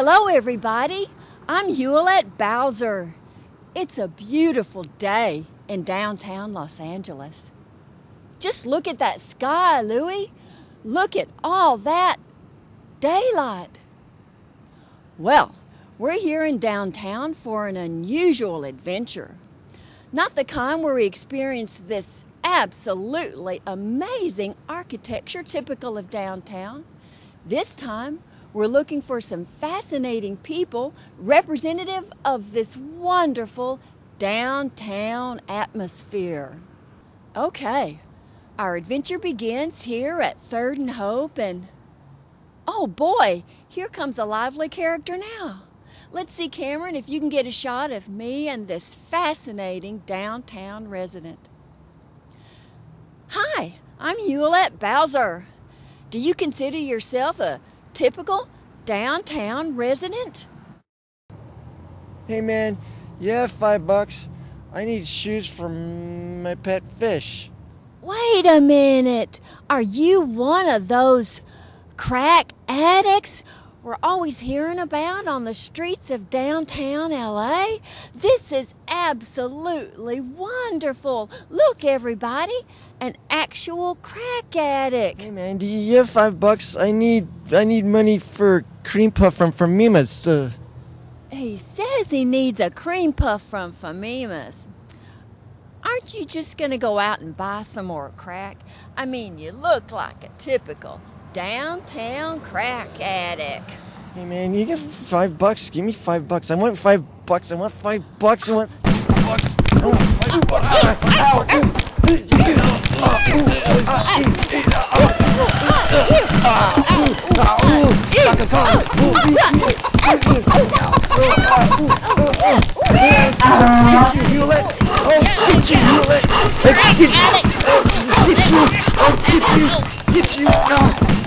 Hello, everybody. I'm Huellette Bowser. It's a beautiful day in downtown Los Angeles. Just look at that sky, Louie. Look at all that daylight. Well, we're here in downtown for an unusual adventure. Not the kind where we experience this absolutely amazing architecture typical of downtown. This time, we're looking for some fascinating people representative of this wonderful downtown atmosphere. Okay, our adventure begins here at Third and Hope, and oh boy, here comes a lively character now. Let's see, Cameron, if you can get a shot of me and this fascinating downtown resident. Hi, I'm Huellette Bowser. Do you consider yourself a typical downtown resident? Hey man, yeah, five bucks? I need shoes for my pet fish. Wait a minute. Are you one of those crack addicts we're always hearing about on the streets of downtown LA? This is absolutely wonderful. Look, everybody, an actual crack addict. Hey man, do you have five bucks? I need I need money for cream puff from from Mima's. Uh, He says he needs a cream puff from Famima's. Aren't you just going to go out and buy some more crack? I mean, you look like a typical downtown crack addict. hey man, you get five bucks? Give me five bucks. I want five bucks. I want five bucks. I want five bucks. I want five bucks. Ow, ow. Chaka Khan. Get you, Huellette. Oh, get you, Huellette. Get you. Oh, get you. Oh, get you. Get you. Ah.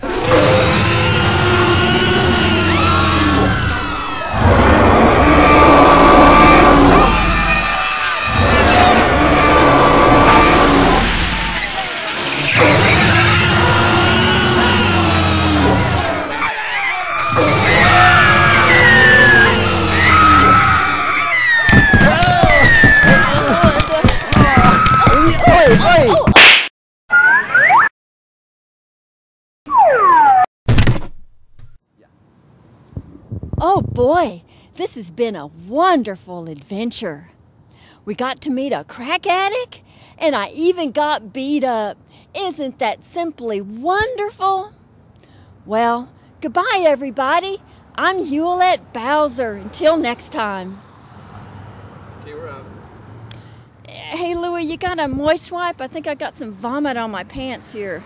Oh boy, this has been a wonderful adventure. We got to meet a crack addict, and I even got beat up. Isn't that simply wonderful? Well, goodbye, everybody. I'm Huellette Bowser. Until next time. Okay, we're out. Hey, Louie, you got a moist wipe? I think I got some vomit on my pants here.